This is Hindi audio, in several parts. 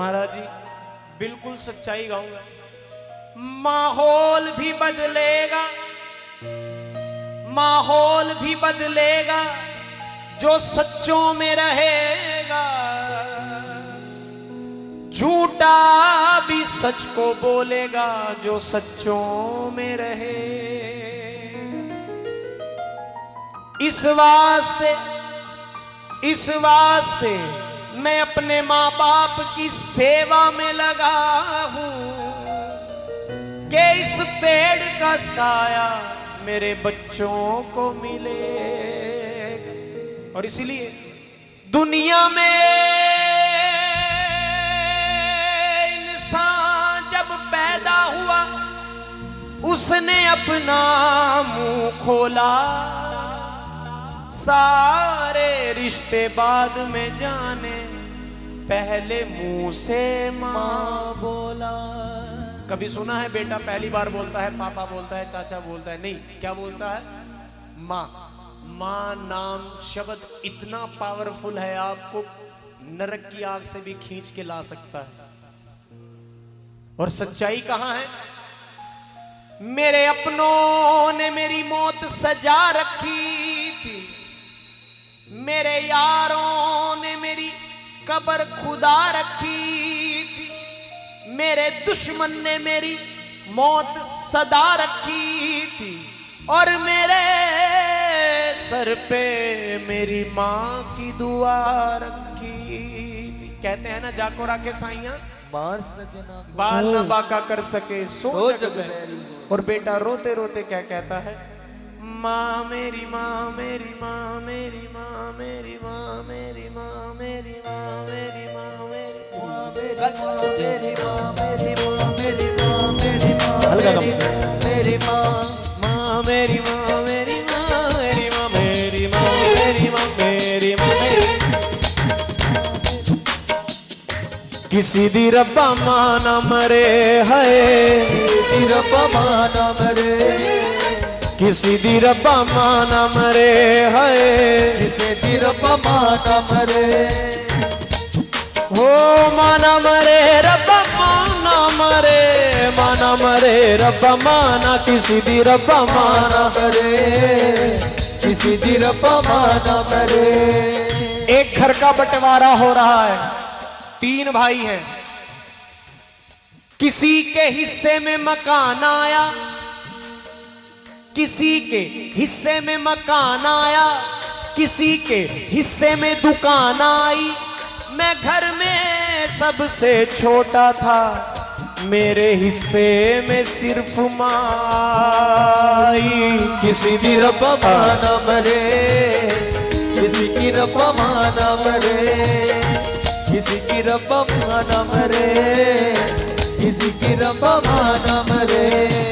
महाराज जी, बिल्कुल सच्चाई गाऊँगा। माहौल भी बदलेगा, माहौल भी बदलेगा, जो सच्चों में रहेगा। झूठा भी सच को बोलेगा, जो सच्चों में रहे इस वास्ते इस वास्ते मैं अपने माँ बाप की सेवा में लगा हूँ, के इस पेड़ का साया मेरे बच्चों को मिले और इसलिए दुनिया में इंसान जब पैदा हुआ, उसने अपना मुँह खोला। सारे रिश्ते बाद में जाने पहले मुँह से माँ। बोला। कभी सुना है बेटा पहली बार बोलता है पापा बोलता है चाचा बोलता है? नहीं क्या बोलता है? माँ। माँ नाम शब्द इतना पावरफुल है आपको नरक की आग से भी खींच के ला सकता है। और सच्चाई कहाँ है? मेरे अपनों ने मेरी मौत सजा रखी थी। मेरे यारों कब्र खुदा रखी थी। मेरे दुश्मन ने मेरी मौत सदा रखी थी। और मेरे सर पे मेरी माँ की दुआ रखी थी। कहते हैं ना जाको राके साइया मार सके ना। बाल न बाका कर सके सो सो जग हो। और बेटा रोते रोते क्या कहता है? माँ मेरी माँ मेरी माँ मेरी माँ मेरी माँ मेरी माँ मेरी माँ मेरी माँ मेरी माँ मेरी माँ मेरी माँ मेरी माँ मेरी माँ। मेरी माँ माँ मेरी माँ मेरी माँ मेरी माँ मेरी माँ मेरी माँ मेरी माँ मेरी किसी दी रब्बा माँ न मरे है दी रब्बा माना मरे किसी दी रब्बा माँ न मरे है किसे दी रब्बा माना मरे हो माना मरे रब्बा माना मरे माना मरे रब्बा माना, किसी दी रब्बा माना माना मरे किसी दी रब्बा माना मरे एक घर का बंटवारा हो रहा है, तीन भाई हैं। किसी के हिस्से में मकान आया किसी के हिस्से में मकान आया, किसी के हिस्से में दुकान आई। मैं घर में सबसे छोटा था, मेरे हिस्से में सिर्फ़ माई। किसी दी रब्बा माना मरे, किसी की रब्बा माना मरे, किसी की रब्बा माना मरे, किसी की रब्बा माना मरे।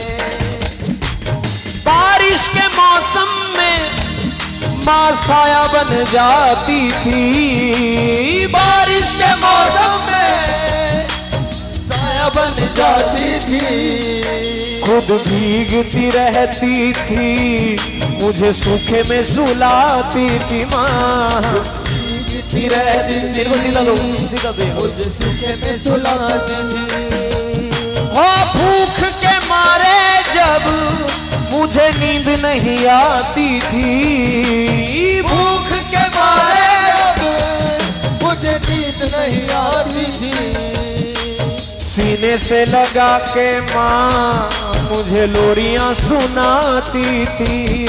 में साया बन जाती थी। बारिश के मौसम में साया बन जाती थी। खुद भीगती रहती थी मुझे सूखे में सुलाती थी माँ। भीगती रहती सीधा दो। सीधा दो। मुझे सूखे में सुलाती थी। हो भूख के मारे जब मुझे नींद नहीं आती थी। सीने से लगा के माँ मुझे लोरियाँ सुनाती थी।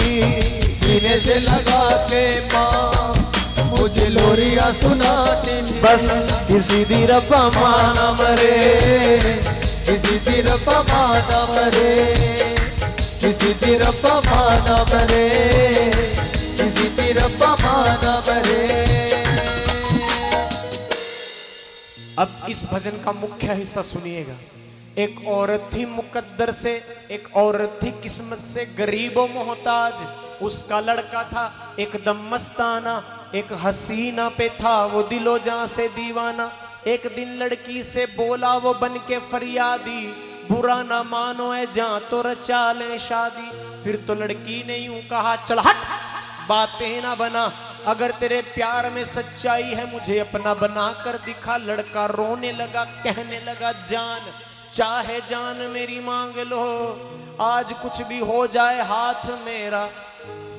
सीने से लगा के माँ मुझे लोरिया सुनाती थी। बस किसी दी रब्बा माँ माना मरे। किसी दी रब्बा माना मरे। किसी दी रब्बा माना मरे। किसी दी रब्बा माना मरे। अब इस भजन का मुख्य हिस्सा सुनिएगा। एक औरत थी मुकद्दर से, एक औरत थी किस्मत से गरीबो मोहताज। उसका लड़का था एकदम मस्ताना एक हसीना पे था वो दिलो जहाँ से दीवाना। एक दिन लड़की से बोला वो बन के फरियादी, बुरा ना मानो है जहाँ तो रचा ले शादी। फिर तो लड़की ने यूँ कहा, चल हट, बातें ना बना अगर तेरे प्यार में सच्चाई है, मुझे अपना बना कर दिखा। लड़का रोने लगा, कहने लगा, जान, चाहे जान मेरी मांग लो, आज कुछ भी हो जाए, हाथ मेरा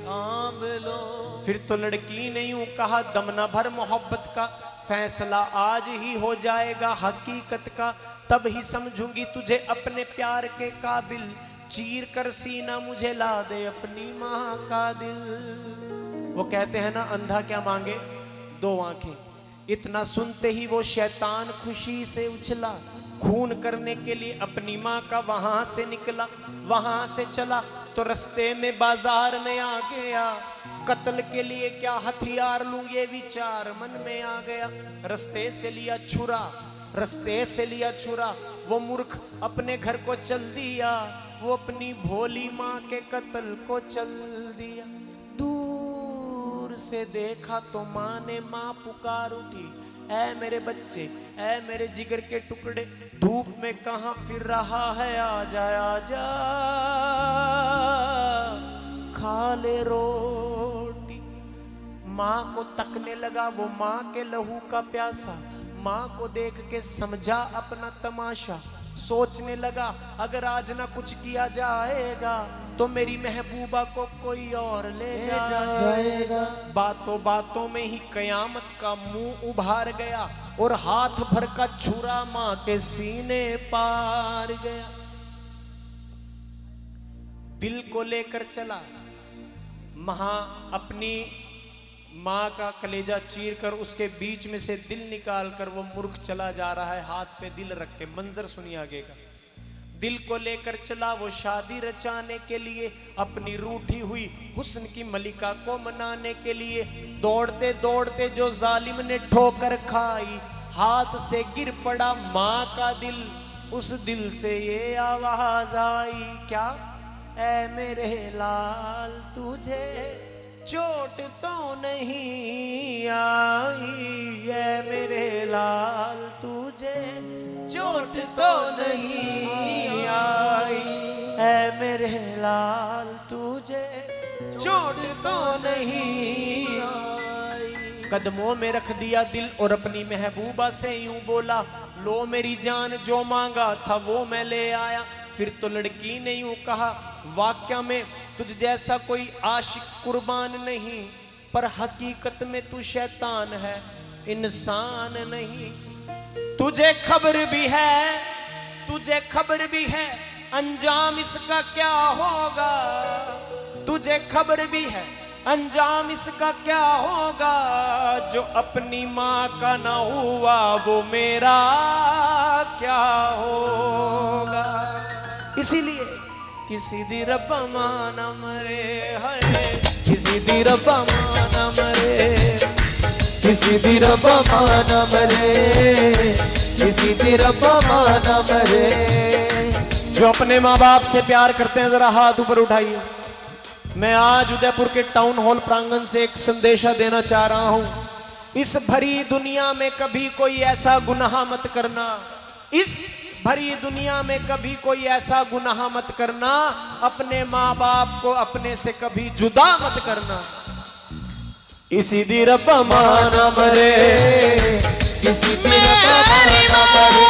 थाम लो। फिर तो लड़की ने यूँ कहा दमना भर मोहब्बत का, फैसला आज ही हो जाएगा, हकीकत का। तब ही समझूँगी तुझे अपने प्यार के काबिल। चीर कर सीना मुझे, ला दे अपनी माँ का दिल। वो कहते हैं ना, अंधा क्या मांगे? दो आँखें। इतना सुनते ही वो शैतान खुशी से उछला। खून करने के लिए अपनी माँ का वहाँ से निकला, वहाँ से चला। तो रस्ते में बाज़ार में आ गया। कत्ल के लिए क्या हथियार लू ये विचार मन में आ गया। रस्ते से लिया छुरा, रस्ते से लिया छुरा। वो मूर्ख अपने घर को चल दिया। वो अपनी भोली माँ के कत्ल को चल दिया। से देखा तो माँ ने माँ पुकार उठी। ऐ मेरे बच्चे, ऐ मेरे जिगर के टुकड़े, धूप में कहा फिर रहा है? आ जा आ जा खा ले रोटी। माँ को तकने लगा वो माँ के लहू का प्यासा। माँ को देख के समझा अपना तमाशा। सोचने लगा, अगर आज ना कुछ किया जाएगा तो मेरी महबूबा को कोई और ले जाएगा। बातों बातों में ही कयामत का मुँह उभार गया और हाथ भर का छुरा माँ के सीने पार गया। दिल को लेकर चला। महा अपनी माँ का कलेजा चीर कर उसके बीच में से दिल निकाल कर वो मूर्ख चला जा रहा है। हाथ पे दिल रख के मंजर सुनिए आगे का। दिल को लेकर चला वो शादी रचाने के लिए, अपनी रूठी हुई हुस्न की मलिका को मनाने के लिए। दौड़ते दौड़ते जो जालिम ने ठोकर खाई, हाथ से गिर पड़ा माँ का दिल। उस दिल से ये आवाज़ आई, क्या? ऐ मेरे लाल, तुझे चोट तो नहीं आई। ऐ मेरे लाल, तुझे चोट तो नहीं लाल तुझे चोट तो नहीं कदमों में रख दिया दिल और अपनी महबूबा से यूँ बोला, लो मेरी जान, जो मांगा था वो मैं ले आया। फिर तो लड़की ने यूँ कहा, वाक्य में तुझ जैसा कोई आशिक कुर्बान नहीं, पर हकीकत में तू शैतान है, इंसान नहीं। तुझे खबर भी है, तुझे खबर भी है अंजाम इसका क्या होगा? तुझे खबर भी है, अंजाम इसका क्या होगा? जो अपनी माँ का ना हुआ, वो मेरा क्या होगा? इसीलिए किसी दी रब्बा मरे है किसी दी रब्बा मरे, किसी दी रब्बा मरे, किसी दी रब्बा मरे। जो अपने माँ बाप से प्यार करते हैं, जरा हाथ ऊपर उठाइए। मैं आज उदयपुर के टाउन हॉल प्रांगण से एक संदेशा देना चाह रहा हूँ। इस भरी दुनिया में कभी कोई ऐसा गुनाह मत करना। इस भरी दुनिया में कभी कोई ऐसा गुनाह मत करना। अपने माँ बाप को अपने से कभी जुदा मत करना। इसी दी रब्बा माना मरे। किसी दी रब्बा माना मरे।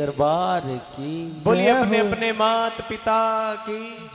दरबार की बोलिए अपने अपने मात पिता की।